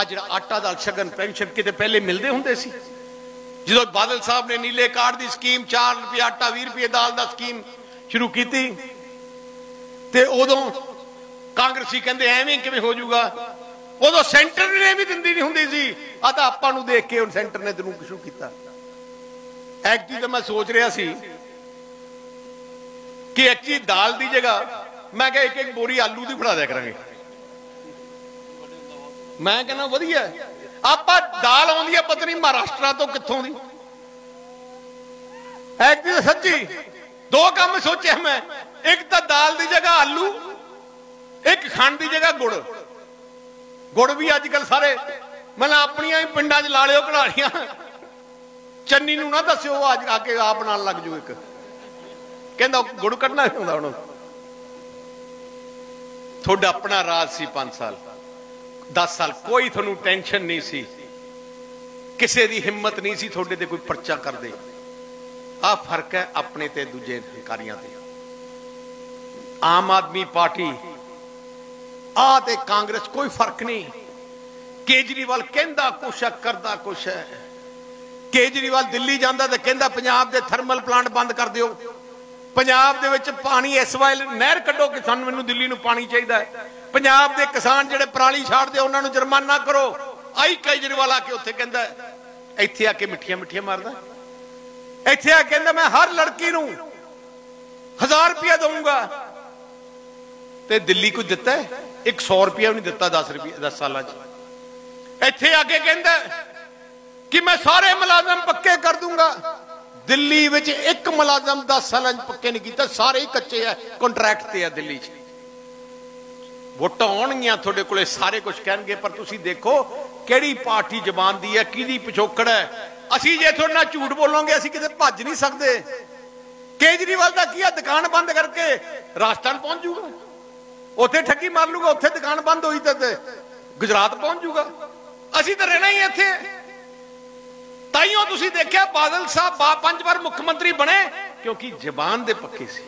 ਆ ਜਿਹੜਾ ਆਟਾ ਦਾਲ ਸ਼ਗਨ ਪੈਨਸ਼ਨ ਕਿਤੇ ਪਹਿਲੇ ਮਿਲਦੇ ਹੁੰਦੇ ਸੀ? ਜਦੋਂ ਬਾਦਲ ਸਾਹਿਬ ਨੇ ਨੀਲੇ ਕਾਰਡ ਦੀ ਸਕੀਮ 4 ਰੁਪਏ ਆਟਾ 20 ਰੁਪਏ ਦਾਲ ਦਾ ਸਕੀਮ ਸ਼ੁਰੂ ਕੀਤੀ, ਤੇ ਉਦੋਂ ਕਾਂਗਰਸੀ ਕਹਿੰਦੇ ਐਵੇਂ ਕਿਵੇਂ ਹੋ ਜਾਊਗਾ? ਉਦੋਂ ਸੈਂਟਰ ਨੇ ਵੀ ਦਿੰਦੀ ਨਹੀਂ ਹੁੰਦੀ ਸੀ। ਆ ਤਾਂ ਆਪਾਂ ਨੂੰ ਦੇਖ ਕੇ ਹੁਣ ਸੈਂਟਰ ਨੇ ਤੈਨੂੰ ਸ਼ੁਰੂ ਕੀਤਾ। ਐਕਚੁਅਲੀ ਤਾਂ ਮੈਂ ਸੋਚ ਰਿਹਾ ਸੀ ਕਿ ਐਕਚੁਅਲੀ ਦਾਲ ਦੀ ਜਗ੍ਹਾ ਮੈਂ ਕਿਹਾ ਇੱਕ ਇੱਕ ਬੋਰੀ ਆਲੂ ਦੀ ਫੜਾ ਦਿਆ ਕਰਾਂਗੇ। ਮੈਂ ਕਹਿੰਦਾ ਵਧੀਆ। ਆਪਾਂ ਦਾਲ ਆਉਂਦੀ ਹੈ ਪਤਾ ਨਹੀਂ ਮਹਾਰਾਸ਼ਟਰ ਤੋਂ ਕਿੱਥੋਂ ਦੀ? ਐਕਚੁਅਲੀ ਸੱਚੀ? ਦੋ ਕੰਮ ਸੋਚਿਆ ਮੈਂ। ਇੱਕ ਤਾਂ ਦਾਲ ਦੀ ਜਗ੍ਹਾ ਆਲੂ, ਇੱਕ ਖੰਡ ਦੀ ਜਗ੍ਹਾ ਗੁੜ। ਗੁੜ ਵੀ ਅੱਜ ਕੱਲ ਸਾਰੇ, ਮਤਲਬ ਆਪਣੀਆਂ ਹੀ ਪਿੰਡਾਂ 'ਚ ਲਾ ਲਿਓ ਕਢਾਣੀਆਂ ਚੰਨੀ ਨੂੰ ਨਾ ਦੱਸਿਓ ਅੱਜ ਆ ਕੇ ਆਪ ਨਾਲ ਲੱਗ ਜੂ ਇੱਕ। ਕਹਿੰਦਾ ਗੁੜ ਕੱਢਣਾ ਹੁੰਦਾ ਹੁਣ। ਤੁਹਾਡਾ ਆਪਣਾ ਰਾਜ ਸੀ 5 ਸਾਲ। 10 ਸਾਲ ਕੋਈ ਤੁਹਾਨੂੰ ਟੈਨਸ਼ਨ ਨਹੀਂ ਸੀ। ਕਿਸੇ ਦੀ ਹਿੰਮਤ ਨਹੀਂ ਸੀ ਤੁਹਾਡੇ ਤੇ ਕੋਈ ਪਰਚਾ ਕਰਦੇ। ਆ ਫ਼ਰਕ ਹੈ ਆਪਣੇ ਤੇ ਦੂਜੇ ਹੰਕਾਰੀਆਂ ਤੇ। ਆਮ ਆਦਮੀ ਪਾਰਟੀ ਆ ਤੇ ਕਾਂਗਰਸ ਕੋਈ ਫ਼ਰਕ ਨਹੀਂ। ਕੇਜਰੀਵਾਲ ਕਹਿੰਦਾ ਕੁਛ ਹੈ, ਕਰਦਾ ਕੁਛ ਹੈ। ਕੇਜਰੀਵਾਲ ਦਿੱਲੀ ਜਾਂਦਾ ਤੇ ਕਹਿੰਦਾ ਪੰਜਾਬ ਦੇ ਥਰਮਲ ਪਲਾਂਟ ਬੰਦ ਕਰ ਦਿਓ। ਪੰਜਾਬ ਦੇ ਵਿੱਚ ਪਾਣੀ ਇਸ ਵਾਰ ਨਹਿਰ ਕੱਢੋ ਕਿਸਾਨ ਮੈਨੂੰ ਦਿੱਲੀ ਨੂੰ ਪਾਣੀ ਚਾਹੀਦਾ ਹੈ। ਪੰਜਾਬ ਦੇ ਕਿਸਾਨ ਜਿਹੜੇ ਪਰਾਲੀ ਛਾੜਦੇ ਉਹਨਾਂ ਨੂੰ ਜੁਰਮਾਨਾ ਕਰੋ। ਆਈ ਕੇਜਰੀਵਾਲ ਆ ਕੇ ਉੱਥੇ ਕਹਿੰਦਾ ਇੱਥੇ ਆ ਕੇ ਮਿੱਠੀਆਂ ਮਿੱਠੀਆਂ ਮਾਰਦਾ। ਇੱਥੇ ਆ ਕੇ ਕਹਿੰਦਾ, ਮੈਂ ਹਰ ਲੜਕੀ ਨੂੰ 1000 ਰੁਪਇਆ ਦਊਂਗਾ। ਤੇ ਦਿੱਲੀ ਕੋਈ ਦਿੱਤਾ ਹੈ? 100 ਰੁਪਇਆ ਵੀ ਨਹੀਂ ਦਿੱਤਾ 10 ਰੁਪਏ 10 ਸਾਲਾਂ 'ਚ। ਇੱਥੇ ਆ ਕੇ ਕਹਿੰਦਾ ਕਿ ਮੈਂ ਸਾਰੇ ਮੁਲਾਜ਼ਮ ਪੱਕੇ ਕਰ ਦੂੰਗਾ ਦਿੱਲੀ ਵਿੱਚ ਇੱਕ ਮੁਲਾਜ਼ਮ 10 ਸਾਲਾਂ ਪੱਕੇ ਨਹੀਂ ਕੀਤਾ, ਸਾਰੇ ਹੀ ਕੱਚੇ ਆ ਕੰਟਰੈਕਟ ਤੇ ਆ ਦਿੱਲੀ 'ਚ। ਵੋਟਾਂ ਆਉਣਗੀਆਂ ਤੁਹਾਡੇ ਕੋਲੇ, ਸਾਰੇ ਕੁਝ ਕਹਿਣਗੇ, ਪਰ ਤੁਸੀਂ ਦੇਖੋ ਕਿਹੜੀ ਪਾਰਟੀ ਜ਼ਬਾਨ ਦੀ ਹੈ, ਕਿਹਦੀ ਪਿਛੋਕੜ ਹੈ। ਅਸੀਂ ਜੇ ਤੁਹਾਡੇ ਨਾਲ ਝੂਠ ਬੋਲੋਗੇ, ਅਸੀਂ ਕਿਤੇ ਭੱਜ ਨਹੀਂ ਸਕਦੇ। ਕੇਜਰੀਵਾਲ ਦਾ ਕੀ ਆ, ਦੁਕਾਨ ਬੰਦ ਕਰਕੇ ਰਾਜਸਥਾਨ ਪਹੁੰਚ ਜਾਊਗਾ। ਉੱਥੇ ਠੱਗੀ ਮਾਰ ਲੂਗਾ ਉੱਥੇ ਦੁਕਾਨ ਬੰਦ ਹੋਈ ਤੇ ਤੇ ਗੁਜਰਾਤ ਪਹੁੰਚ ਜਾਊਗਾ। ਅਸੀਂ ਤਾਂ ਰਹਿਣਾ ਹੀ ਇੱਥੇ। ਤਾਈਓ ਤੁਸੀਂ ਦੇਖਿਆ ਬਾਦਲ ਸਾਹਿਬ ਪੰਜ ਵਾਰ ਮੁੱਖ ਮੰਤਰੀ ਬਣੇ ਕਿਉਂਕਿ ਜ਼ਬਾਨ ਦੇ ਪੱਕੇ ਸੀ।